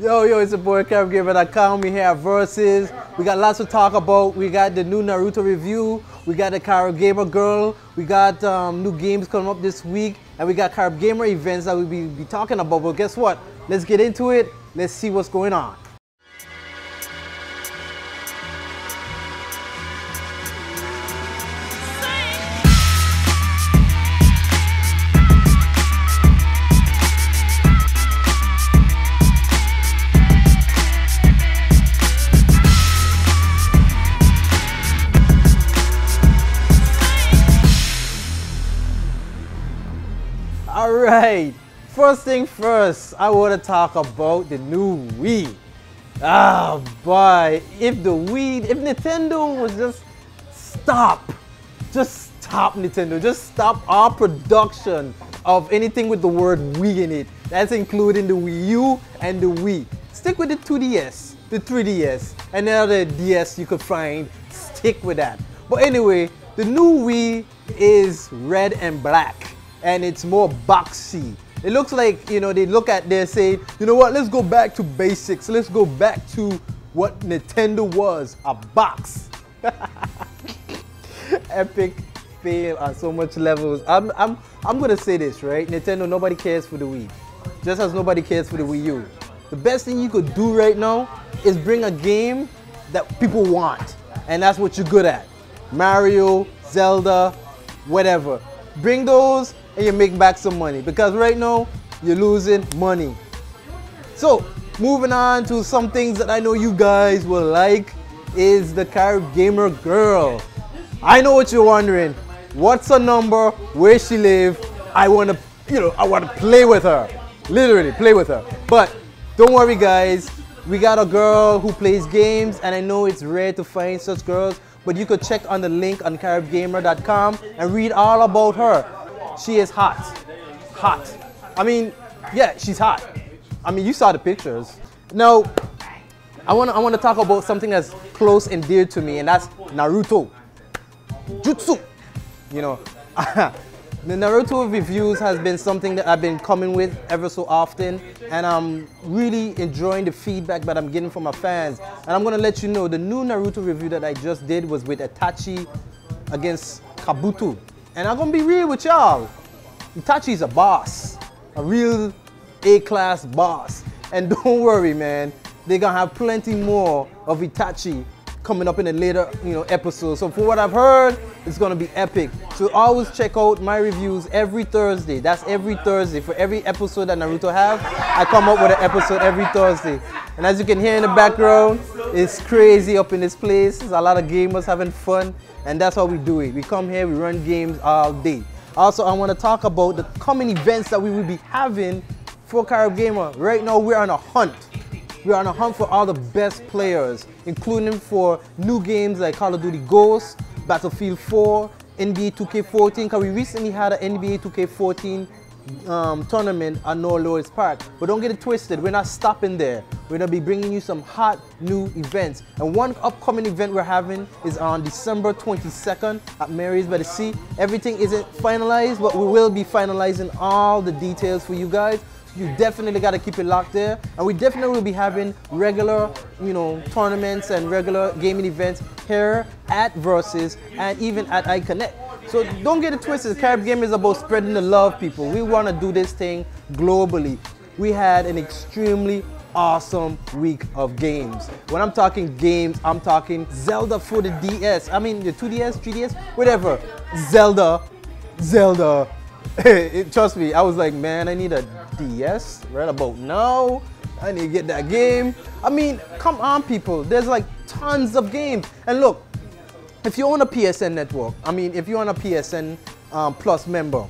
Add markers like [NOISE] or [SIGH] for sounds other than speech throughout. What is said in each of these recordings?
Yo, yo, it's your boy CaribGamer.com. We here Versus. We got lots to talk about. We got the new Naruto review. We got the Carib Gamer girl. We got um, new games coming up this week. And we got Carib Gamer events that we'll be, be talking about. But guess what? Let's get into it. Let's see what's going on. Right. First thing first, I want to talk about the new Wii. Ah, boy. If the Wii, if Nintendo was just stop, just stop Nintendo, just stop our production of anything with the word Wii in it. That's including the Wii U and the Wii. Stick with the 2DS, the 3DS, and the other DS you could find. Stick with that. But anyway, the new Wii is red and black and it's more boxy. It looks like, you know, they look at there say, you know what, let's go back to basics. Let's go back to what Nintendo was, a box. [LAUGHS] Epic fail on so much levels. I'm, I'm, I'm gonna say this, right? Nintendo, nobody cares for the Wii. Just as nobody cares for the Wii U. The best thing you could do right now is bring a game that people want. And that's what you're good at. Mario, Zelda, whatever. Bring those and you make back some money because right now you're losing money. So moving on to some things that I know you guys will like is the Carib Gamer Girl. I know what you're wondering. What's her number? Where she live? I want to, you know, I want to play with her. Literally play with her. But don't worry guys. We got a girl who plays games and I know it's rare to find such girls but you could check on the link on caribgamer.com and read all about her. She is hot. Hot. I mean, yeah, she's hot. I mean, you saw the pictures. Now, I want to I wanna talk about something that's close and dear to me, and that's Naruto. Jutsu. You know, [LAUGHS] the Naruto reviews has been something that I've been coming with ever so often, and I'm really enjoying the feedback that I'm getting from my fans. And I'm gonna let you know the new Naruto review that I just did was with Itachi against Kabuto. And I'm gonna be real with y'all. Itachi's a boss, a real A-class boss. And [LAUGHS] don't worry, man, they're gonna have plenty more of Itachi coming up in a later you know episode. So for what I've heard, it's gonna be epic. So always check out my reviews every Thursday. That's every Thursday. For every episode that Naruto have, I come up with an episode every Thursday. And as you can hear in the background, it's crazy up in this place. There's a lot of gamers having fun, and that's how we do it. We come here, we run games all day. Also, I want to talk about the coming events that we will be having for Carib Gamer. Right now, we're on a hunt. We're on a hunt for all the best players, including for new games like Call of Duty Ghosts, Battlefield 4, NBA 2K14, because we recently had an NBA 2K14 um, tournament at North Lloyd's Park. But don't get it twisted, we're not stopping there. We're gonna be bringing you some hot new events. And one upcoming event we're having is on December 22nd at Mary's by the Sea. Everything isn't finalized, but we will be finalizing all the details for you guys you definitely got to keep it locked there. And we definitely will be having regular, you know, tournaments and regular gaming events here at Versus and even at iConnect. So don't get it twisted. Carib Game is about spreading the love, people. We want to do this thing globally. We had an extremely awesome week of games. When I'm talking games, I'm talking Zelda for the DS. I mean, the 2DS, 3DS, whatever. Zelda, Zelda. [LAUGHS] it, trust me, I was like, man, I need a DS right about now. I need to get that game. I mean, come on, people. There's like tons of games. And look, if you're on a PSN network, I mean, if you're on a PSN um, Plus member,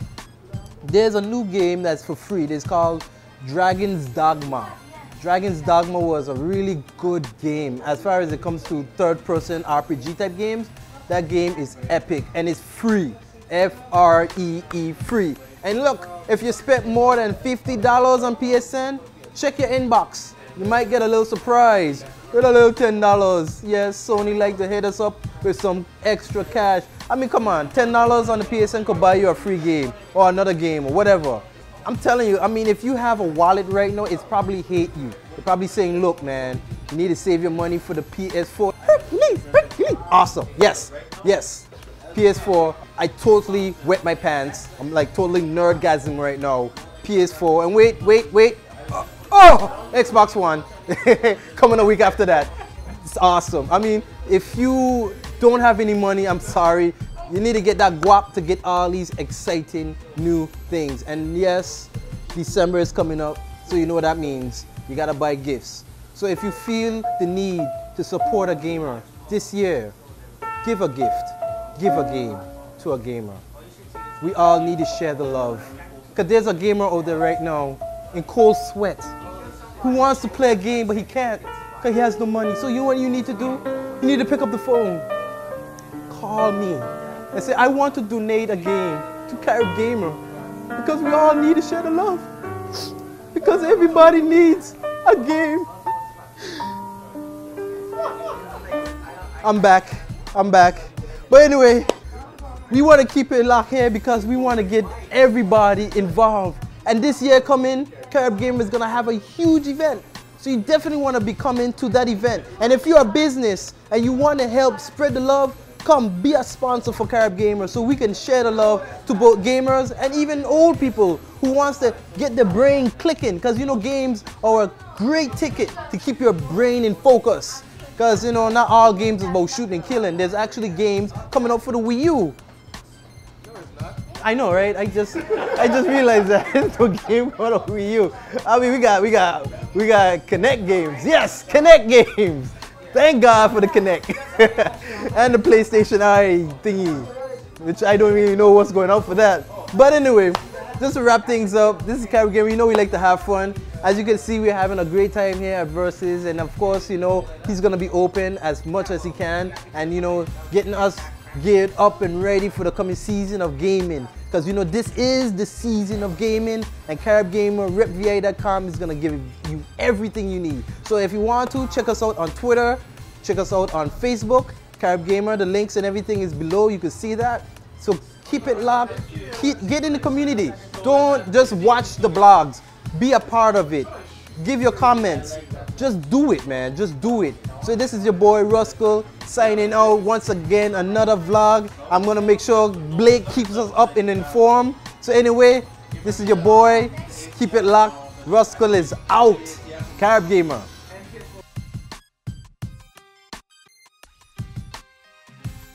there's a new game that's for free. It's called Dragon's Dogma. Dragon's Dogma was a really good game as far as it comes to third-person RPG type games. That game is epic and it's free. F-R-E-E -E, free. And look, if you spent more than $50 on PSN, check your inbox. You might get a little surprise with a little $10. Yes, Sony like to hit us up with some extra cash. I mean, come on, $10 on the PSN could buy you a free game or another game or whatever. I'm telling you, I mean, if you have a wallet right now, it's probably hate you. They're probably saying, look, man, you need to save your money for the PS4. Awesome. Yes. Yes. PS4. I totally wet my pants. I'm like totally nerdgasm right now. PS4. And wait, wait, wait. Uh, oh, Xbox One. [LAUGHS] Coming a week after that. It's awesome. I mean, if you don't have any money, I'm sorry. You need to get that guap to get all these exciting new things. And yes, December is coming up, so you know what that means. You gotta buy gifts. So if you feel the need to support a gamer this year, give a gift, give a game to a gamer. We all need to share the love. Because there's a gamer out there right now in cold sweat who wants to play a game but he can't because he has no money. So you know what you need to do? You need to pick up the phone, call me, and say, I want to donate a game to Carib Gamer because we all need to share the love. Because everybody needs a game. I'm back. I'm back. But anyway, we want to keep it locked here because we want to get everybody involved. And this year coming, Carib Gamer is going to have a huge event. So you definitely want to be coming to that event. And if you're a business and you want to help spread the love, come be a sponsor for Carib Gamers so we can share the love to both gamers and even old people who wants to get their brain clicking because you know games are a great ticket to keep your brain in focus because you know not all games is about shooting and killing there's actually games coming up for the Wii U I know, right? I just, I just realized that [LAUGHS] it's a game for the Wii U. I mean, we got, we got, we got Kinect games. Yes, Kinect games. Thank God for the Kinect [LAUGHS] and the PlayStation Eye thingy, which I don't really know what's going on for that. But anyway, just to wrap things up, this is Carib Game. You know we like to have fun. As you can see, we're having a great time here at Versus, and of course, you know he's gonna be open as much as he can, and you know getting us geared up and ready for the coming season of gaming. Because you know, this is the season of gaming and Carib Gamer, repvi.com is gonna give you everything you need. So if you want to, check us out on Twitter, check us out on Facebook, Carib Gamer, the links and everything is below, you can see that. So keep it locked, keep, get in the community. Don't just watch the blogs, be a part of it. Give your comments, just do it, man, just do it. So this is your boy Ruscle signing out once again another vlog. I'm gonna make sure Blake keeps us up and informed. So anyway, this is your boy. Keep it locked. Ruscle is out. Carib Gamer.